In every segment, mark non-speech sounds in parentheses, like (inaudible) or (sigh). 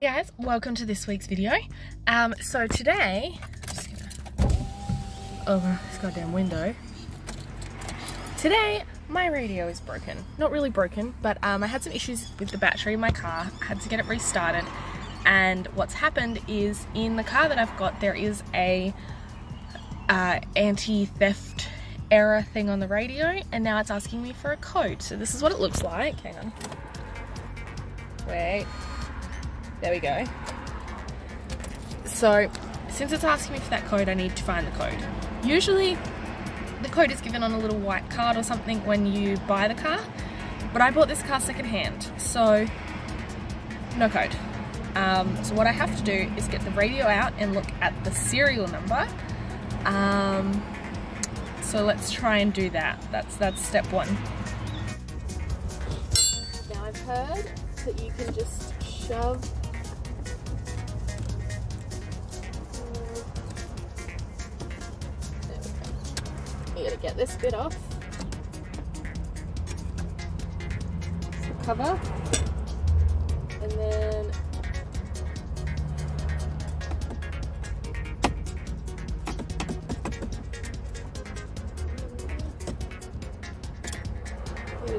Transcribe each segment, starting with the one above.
Hey guys, welcome to this week's video. Um, so today, gonna, over this goddamn window. Today, my radio is broken. Not really broken, but um, I had some issues with the battery in my car. I had to get it restarted. And what's happened is in the car that I've got, there is a uh, anti-theft error thing on the radio and now it's asking me for a code. So this is what it looks like. Hang on. Wait. There we go. So since it's asking me for that code, I need to find the code. Usually the code is given on a little white card or something when you buy the car, but I bought this car secondhand, so no code. Um, so what I have to do is get the radio out and look at the serial number. Um, so let's try and do that. That's that's step one. Now I've heard that you can just shove You gotta get this bit off. Cover. And then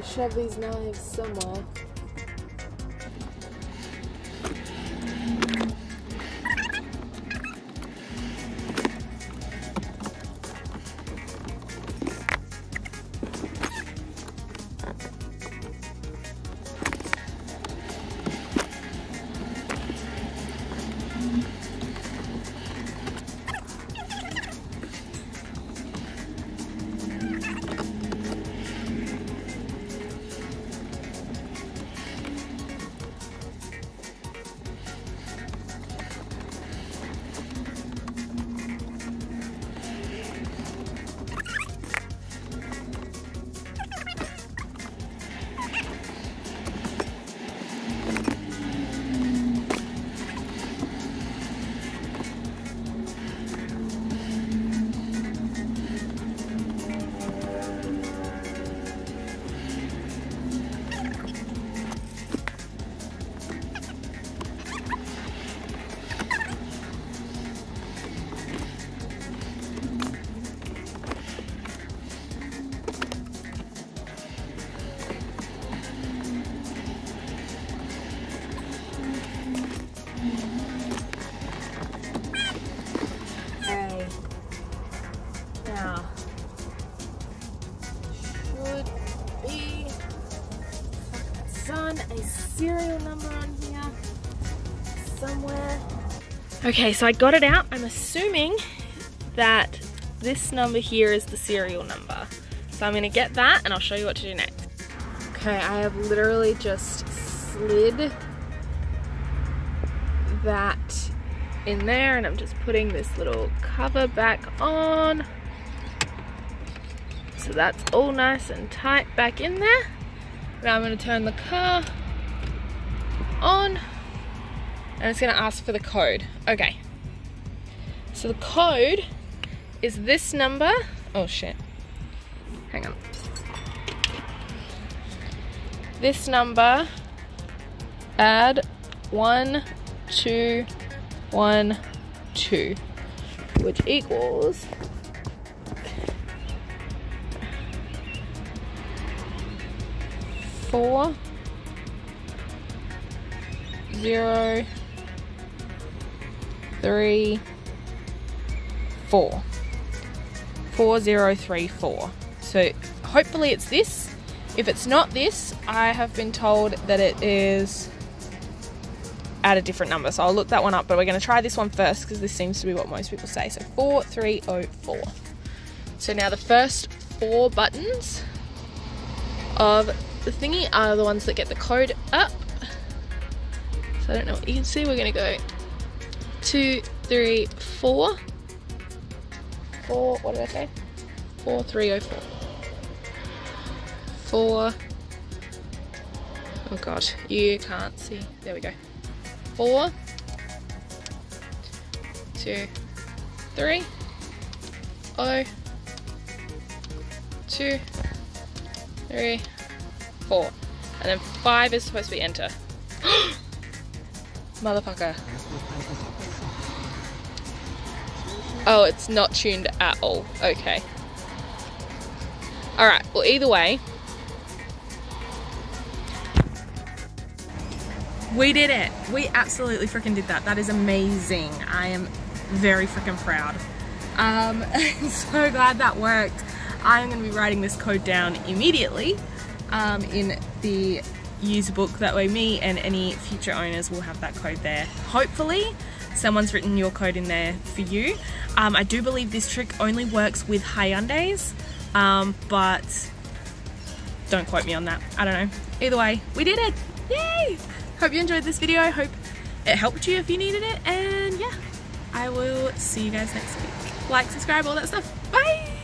shove these knives somewhere. A serial number on here somewhere. Okay, so I got it out. I'm assuming that this number here is the serial number. So I'm gonna get that and I'll show you what to do next. Okay, I have literally just slid that in there and I'm just putting this little cover back on. So that's all nice and tight back in there. Now I'm to turn the car on and it's going to ask for the code. Okay. So the code is this number. Oh shit. Hang on. This number add one, two, one, two, which equals four, zero, three, four. Four, zero, three, four. So hopefully it's this. If it's not this, I have been told that it is at a different number. So I'll look that one up, but we're going to try this one first because this seems to be what most people say. So 4304. So now the first four buttons of the thingy are the ones that get the code up. So I don't know what you can see. We're going to go two, three, four. Four, what did I say? 4304. Four. Oh god, you can't see. There we go four, two, three, oh, two, three, four. And then five is supposed to be enter. (gasps) Motherfucker. Oh, it's not tuned at all. Okay. Alright, well, either way, we did it. We absolutely freaking did that. That is amazing. I am very freaking proud. Um, I'm (laughs) so glad that worked. I am going to be writing this code down immediately um, in the user book. That way, me and any future owners will have that code there. Hopefully, someone's written your code in there for you. Um, I do believe this trick only works with Hyundai's, um, but don't quote me on that. I don't know. Either way, we did it. Yay! Hope you enjoyed this video. I hope it helped you if you needed it. And yeah, I will see you guys next week. Like, subscribe, all that stuff. Bye!